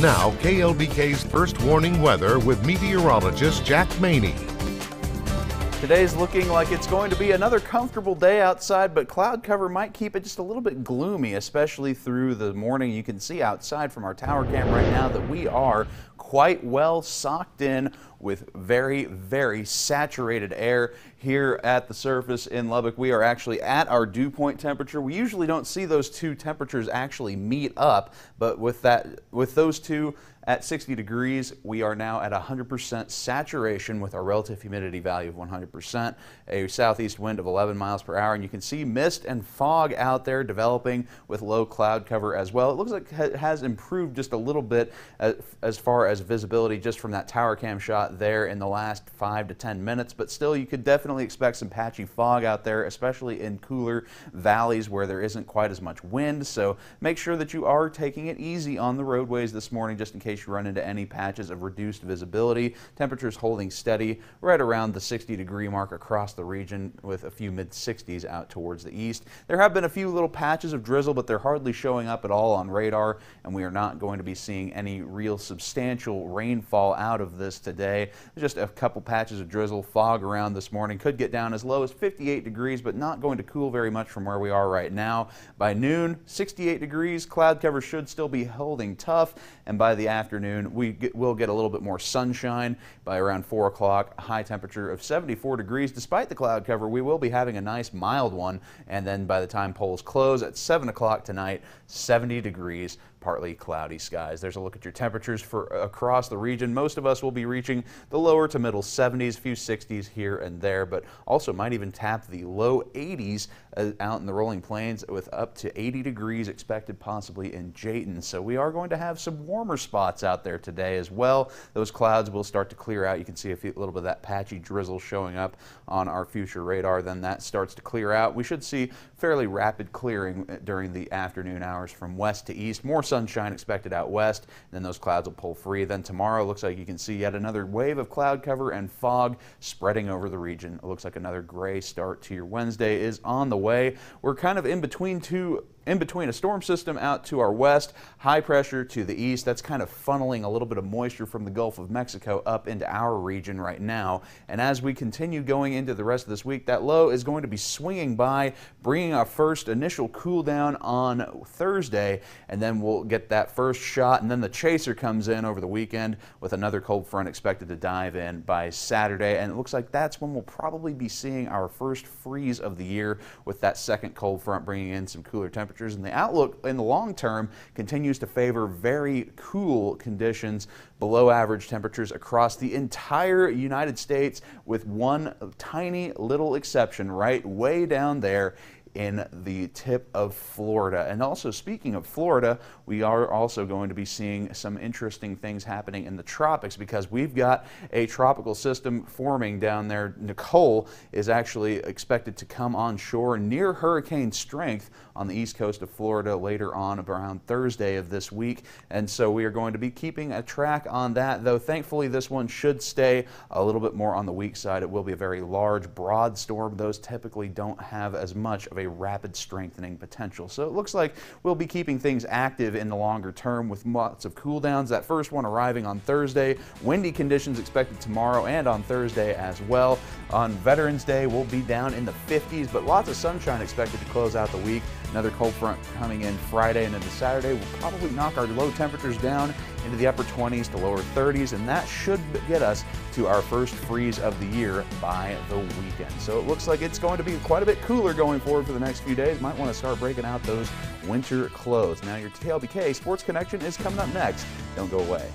Now, KLBK's first warning weather with meteorologist Jack Maney. Today's looking like it's going to be another comfortable day outside, but cloud cover might keep it just a little bit gloomy, especially through the morning. You can see outside from our tower cam right now that we are quite well socked in with very, very saturated air here at the surface in Lubbock. We are actually at our dew point temperature. We usually don't see those two temperatures actually meet up, but with that, with those two at 60 degrees, we are now at 100% saturation with our relative humidity value of 100%, a southeast wind of 11 miles per hour, and you can see mist and fog out there developing with low cloud cover as well. It looks like it has improved just a little bit as, as far as visibility just from that tower cam shot there in the last five to 10 minutes, but still you could definitely expect some patchy fog out there, especially in cooler valleys where there isn't quite as much wind. So make sure that you are taking it easy on the roadways this morning just in case you run into any patches of reduced visibility. Temperatures holding steady right around the 60 degree mark across the region with a few mid 60s out towards the east. There have been a few little patches of drizzle, but they're hardly showing up at all on radar, and we are not going to be seeing any real substantial rainfall out of this today. Just a couple patches of drizzle, fog around this morning. Could get down as low as 58 degrees, but not going to cool very much from where we are right now. By noon, 68 degrees. Cloud cover should still be holding tough, and by the afternoon, we get, will get a little bit more sunshine by around 4 o'clock. High temperature of 74 degrees. Despite the cloud cover, we will be having a nice mild one, and then by the time polls close at 7 o'clock tonight, 70 degrees partly cloudy skies. There's a look at your temperatures for across the region. Most of us will be reaching the lower to middle 70s, few 60s here and there, but also might even tap the low 80s uh, out in the rolling plains with up to 80 degrees expected possibly in Jayton. So we are going to have some warmer spots out there today as well. Those clouds will start to clear out. You can see a, few, little bit of that patchy drizzle showing up on our future radar. Then that starts to clear out. We should see fairly rapid clearing uh, during the afternoon hours from west to east. More sunshine expected out west. Then those clouds will pull free. Then tomorrow looks like you can see yet another wave of cloud cover and fog spreading over the region. It looks like another gray start to your Wednesday is on the way. We're kind of in between two in between a storm system out to our west, high pressure to the east. That's kind of funneling a little bit of moisture from the Gulf of Mexico up into our region right now. And as we continue going into the rest of this week, that low is going to be swinging by, bringing our first initial cool down on Thursday. And then we'll get that first shot. And then the chaser comes in over the weekend with another cold front expected to dive in by Saturday. And it looks like that's when we'll probably be seeing our first freeze of the year with that second cold front bringing in some cooler temperatures temperatures, and the outlook in the long term continues to favor very cool conditions, below average temperatures across the entire United States, with one tiny little exception right way down there in the tip of Florida. And also, speaking of Florida, we are also going to be seeing some interesting things happening in the tropics because we've got a tropical system forming down there. Nicole is actually expected to come on shore near hurricane strength on the east coast of Florida later on around Thursday of this week. And so we are going to be keeping a track on that, though thankfully this one should stay a little bit more on the weak side. It will be a very large, broad storm. Those typically don't have as much of a rapid strengthening potential. So it looks like we'll be keeping things active in the longer term with lots of cool downs. That first one arriving on Thursday. Windy conditions expected tomorrow and on Thursday as well. On Veterans Day, we'll be down in the 50s, but lots of sunshine expected to close out the week. Another cold front coming in Friday and into Saturday will probably knock our low temperatures down into the upper 20s to lower 30s, and that should get us to our first freeze of the year by the weekend. So it looks like it's going to be quite a bit cooler going forward for the next few days. Might want to start breaking out those winter clothes. Now, your KLBK Sports Connection is coming up next. Don't go away.